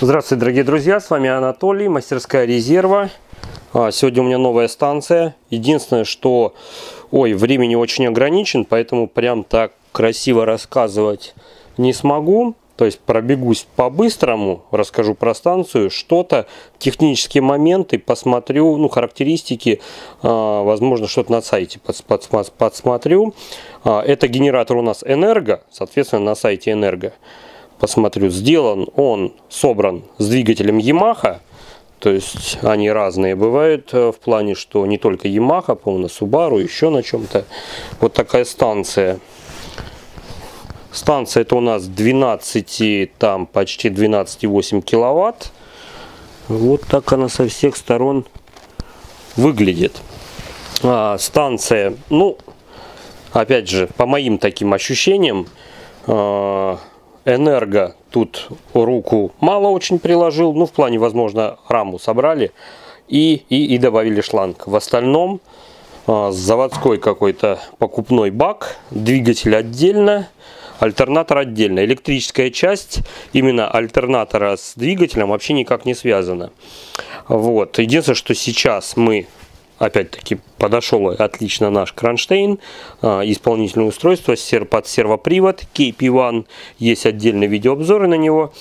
Здравствуйте, дорогие друзья, с вами Анатолий, мастерская резерва. А, сегодня у меня новая станция. Единственное, что, ой, времени очень ограничен, поэтому прям так красиво рассказывать не смогу. То есть пробегусь по-быстрому, расскажу про станцию, что-то, технические моменты, посмотрю, ну, характеристики, а, возможно, что-то на сайте подсмотрю. А, это генератор у нас Энерго, соответственно, на сайте Энерго посмотрю, сделан он, собран с двигателем Yamaha, то есть они разные бывают э, в плане, что не только Yamaha, по-моему, Subaru, еще на чем-то. Вот такая станция. Станция это у нас 12, там почти 12,8 киловатт. Вот так она со всех сторон выглядит. А, станция, ну, опять же, по моим таким ощущениям, а, Энерго тут руку мало очень приложил, ну в плане, возможно, раму собрали и, и, и добавили шланг. В остальном а, заводской какой-то покупной бак, двигатель отдельно, альтернатор отдельно. Электрическая часть именно альтернатора с двигателем вообще никак не связана. Вот. Единственное, что сейчас мы опять-таки подошел отлично наш кронштейн, а, исполнительное устройство под сервопривод KP1, есть отдельные видеообзоры на него.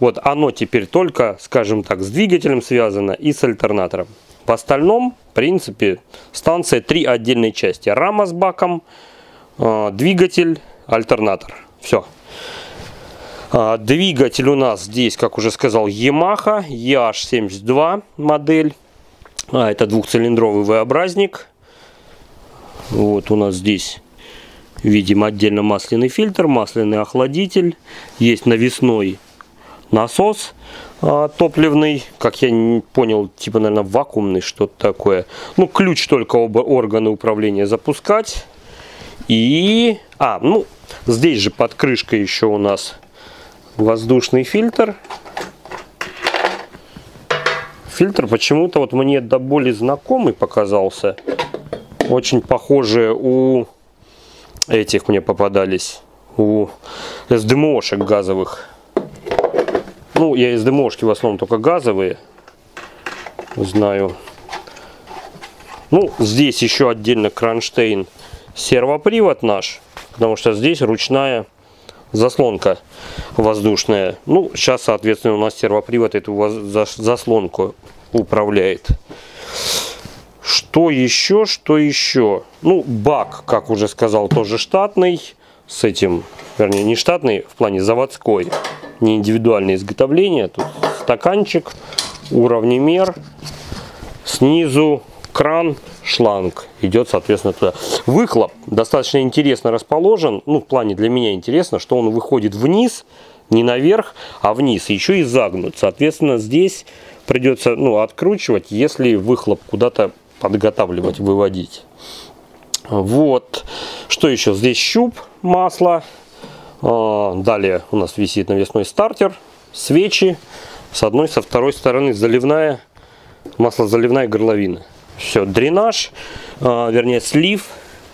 Вот оно теперь только, скажем так, с двигателем связано и с альтернатором. В остальном, в принципе, станция три отдельные части. Рама с баком, а, двигатель, альтернатор. Все. А, двигатель у нас здесь, как уже сказал, Yamaha EH72 модель. А, это двухцилиндровый V-образник. Вот у нас здесь видим отдельно масляный фильтр, масляный охладитель. Есть навесной насос а, топливный, как я не понял, типа, наверное, вакуумный, что-то такое. Ну, ключ только оба органы управления запускать. И, а, ну, здесь же под крышкой еще у нас воздушный фильтр Фильтр почему-то вот мне до боли знакомый показался. Очень похожие у этих мне попадались. У СДМОшек газовых. Ну, я СДМОшки в основном только газовые. Знаю. Ну, здесь еще отдельно кронштейн сервопривод наш. Потому что здесь ручная заслонка воздушная. Ну, сейчас, соответственно, у нас сервопривод эту заслонку управляет. Что еще, что еще? Ну, бак, как уже сказал, тоже штатный. С этим, вернее, не штатный, в плане заводской, не индивидуальное изготовление. Тут стаканчик, уровнемер, снизу кран, шланг идет, соответственно, туда. Выхлоп достаточно интересно расположен. Ну, в плане для меня интересно, что он выходит вниз, не наверх, а вниз. Еще и загнут. Соответственно, здесь придется ну, откручивать, если выхлоп куда-то подготавливать, выводить. Вот. Что еще? Здесь щуп масла. Далее у нас висит навесной стартер, свечи. С одной, со второй стороны заливная, маслозаливная горловина. Все, дренаж, а, вернее слив.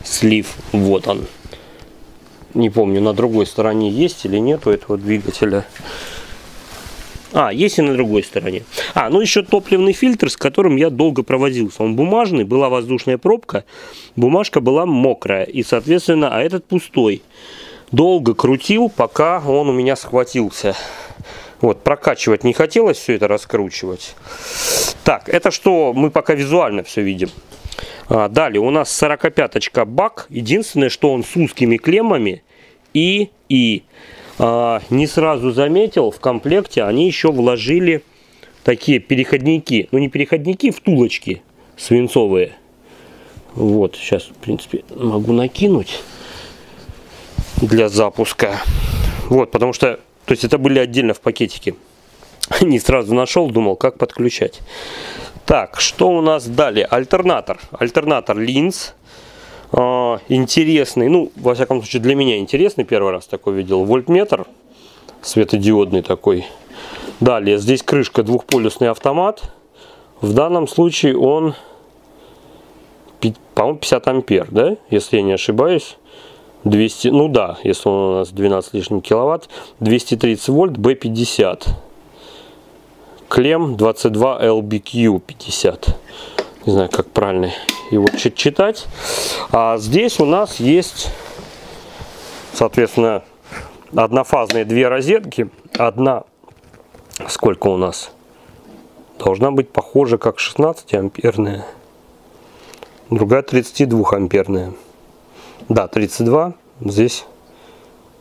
Слив, вот он. Не помню, на другой стороне есть или нет у этого двигателя. А, есть и на другой стороне. А, ну еще топливный фильтр, с которым я долго провозился. Он бумажный, была воздушная пробка, бумажка была мокрая. И, соответственно, а этот пустой. Долго крутил, пока он у меня схватился. Вот, прокачивать не хотелось все это раскручивать. Так, это что мы пока визуально все видим. А, далее у нас 45-очка бак. Единственное, что он с узкими клеммами и и а, не сразу заметил, в комплекте они еще вложили такие переходники. Ну не переходники, втулочки свинцовые. Вот, сейчас, в принципе, могу накинуть для запуска. Вот, потому что, то есть это были отдельно в пакетике. Не сразу нашел, думал, как подключать. Так, что у нас далее? Альтернатор. Альтернатор линз э, интересный, ну, во всяком случае, для меня интересный, первый раз такой видел, вольтметр светодиодный такой. Далее, здесь крышка, двухполюсный автомат. В данном случае он, по-моему, 50 ампер, да, если я не ошибаюсь. 200, ну да, если он у нас 12 лишним киловатт, 230 вольт, B50. Клем 22 LBQ 50. Не знаю, как правильно его читать. А здесь у нас есть, соответственно, однофазные две розетки. Одна, сколько у нас? Должна быть похожа как 16 амперная. Другая 32 амперная. Да, 32. Здесь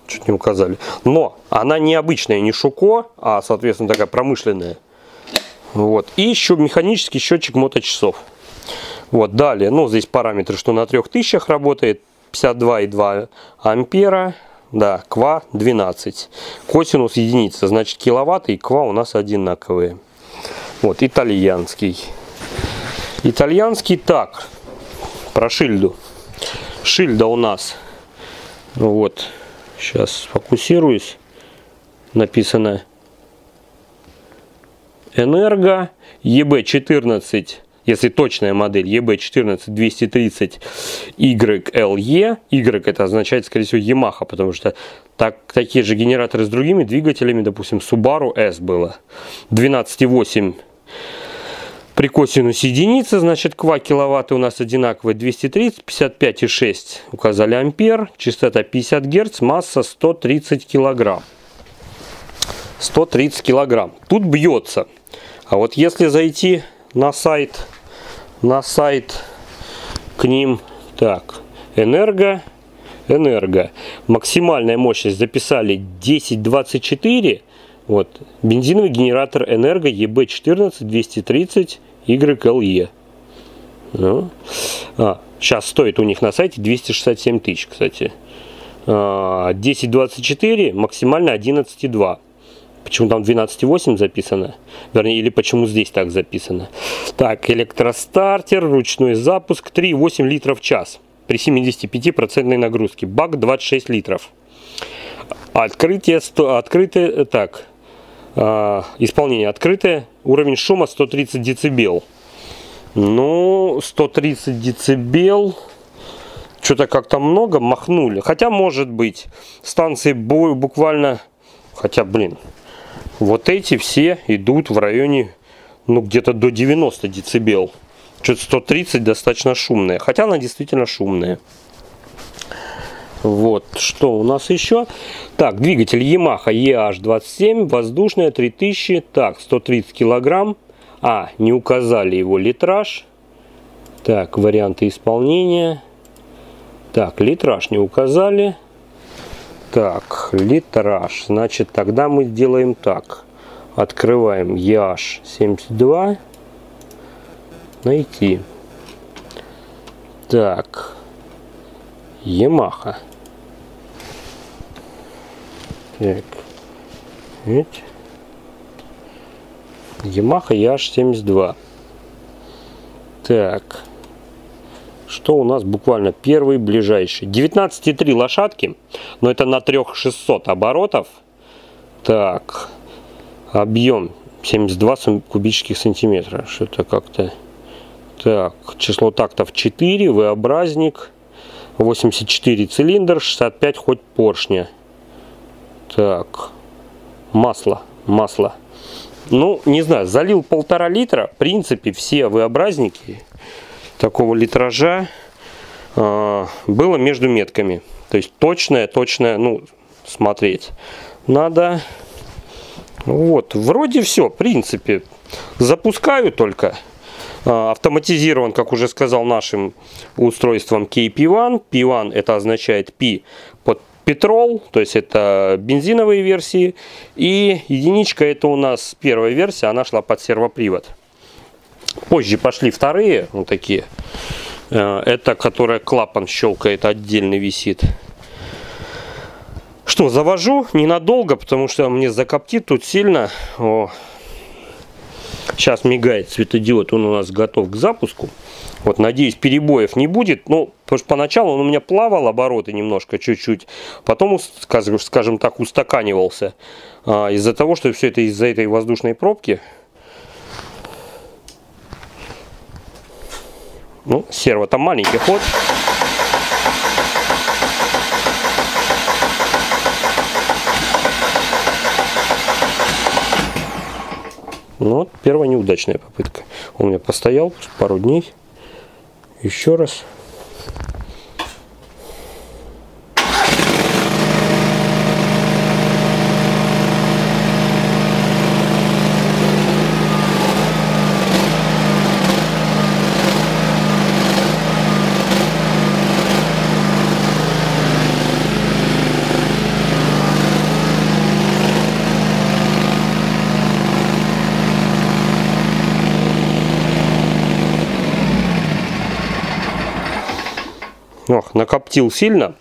чуть не указали. Но она не обычная, не шуко, а, соответственно, такая промышленная. Вот. И еще механический счетчик моточасов. Вот, далее, ну, здесь параметры, что на 3000 работает, 52,2 ампера, да, ква 12. Косинус единица, значит киловатт и ква у нас одинаковые. Вот, итальянский. Итальянский, так, про шильду. Шильда у нас, вот, сейчас фокусируюсь, написано Энерго, EB14 если точная модель EB14230YLE, Y это означает, скорее всего, Yamaha, потому что так, такие же генераторы с другими двигателями, допустим, Subaru S было. 12,8 при косинусе единицы, значит, ква киловатты у нас одинаковые 230, 55,6 указали ампер, частота 50 герц, масса 130 килограмм. 130 килограмм. Тут бьется. А вот если зайти на сайт, на сайт к ним, так, энерго, энерго. Максимальная мощность записали 1024. Вот, бензиновый генератор энерго EB14 230 YLE. Ну, а, сейчас стоит у них на сайте 267 тысяч, кстати. А, 1024, максимально 11,2. Почему там 12.8 записано? Вернее, или почему здесь так записано? Так, электростартер, ручной запуск, 3,8 литров в час при 75% нагрузке. Бак 26 литров. Открытие, открытое, так, исполнение открытое, уровень шума 130 децибел. Ну, 130 децибел, что-то как-то много махнули. Хотя, может быть, станции буквально, хотя, блин, вот эти все идут в районе, ну, где-то до 90 децибел. Что-то 130 достаточно шумная. Хотя она действительно шумная. Вот, что у нас еще? Так, двигатель Yamaha EH27, воздушная, 3000, так, 130 килограмм. А, не указали его литраж. Так, варианты исполнения. Так, литраж не указали. Так, литраж. Значит, тогда мы сделаем так. Открываем EH72. Найти. Так. Yamaha. Так. Видите? Yamaha EH72. Так что у нас буквально первый ближайший. 19,3 лошадки, но это на 3600 оборотов. Так, объем 72 кубических сантиметра. Что-то как-то... Так, число тактов 4, V-образник, 84 цилиндр, 65 хоть поршня. Так, масло, масло. Ну, не знаю, залил полтора литра. В принципе, все V-образники такого литража э, было между метками. То есть точное, точное, ну, смотреть надо. Вот, вроде все, в принципе. Запускаю только. Э, автоматизирован, как уже сказал, нашим устройством KP1. P1 это означает P под петрол, то есть это бензиновые версии. И единичка это у нас первая версия, она шла под сервопривод. Позже пошли вторые, вот такие. Э, это, которая клапан щелкает, отдельно висит. Что, завожу ненадолго, потому что мне закоптит тут сильно. О. Сейчас мигает светодиод, он у нас готов к запуску. Вот, надеюсь, перебоев не будет. Ну, потому что поначалу он у меня плавал обороты немножко, чуть-чуть. Потом, скажем так, устаканивался. А, из-за того, что все это из-за этой воздушной пробки Ну, серво там маленький ход. Ну, первая неудачная попытка. Он у меня постоял пару дней. Еще раз. Ох, накоптил сильно.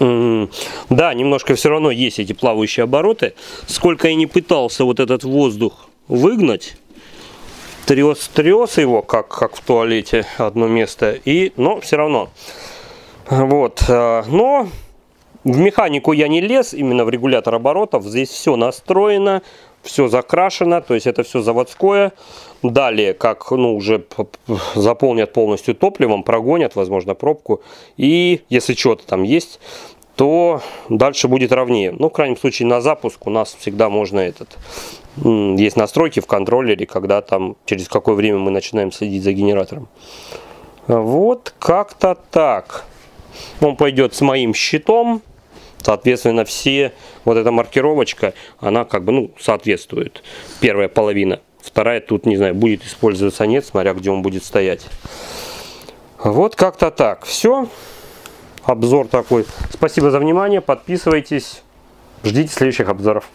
Да, немножко все равно есть эти плавающие обороты. Сколько я не пытался вот этот воздух выгнать, трес, трес его, как, как в туалете одно место, и, но все равно. Вот, э, но в механику я не лез, именно в регулятор оборотов. Здесь все настроено, все закрашено, то есть это все заводское. Далее, как ну, уже заполнят полностью топливом, прогонят, возможно, пробку. И если что-то там есть, то дальше будет ровнее. Ну, в крайнем случае, на запуск у нас всегда можно этот... Есть настройки в контроллере, когда там через какое время мы начинаем следить за генератором. Вот как-то так. Он пойдет с моим щитом. Соответственно, все, вот эта маркировочка, она как бы, ну, соответствует. Первая половина. Вторая тут, не знаю, будет использоваться нет, смотря где он будет стоять. Вот как-то так. Все. Обзор такой. Спасибо за внимание. Подписывайтесь. Ждите следующих обзоров.